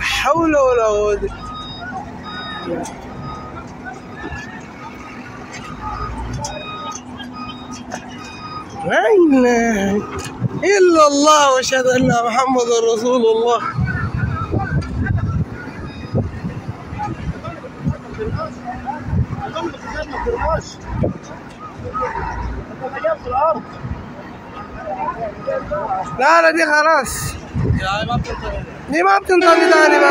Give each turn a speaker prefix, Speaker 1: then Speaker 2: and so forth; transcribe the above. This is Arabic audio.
Speaker 1: حول ولا قوة لا إلا الله وأشهد أن محمد رسول الله. لا لا دي خلاص. Hindi maptun sa nila, di ba?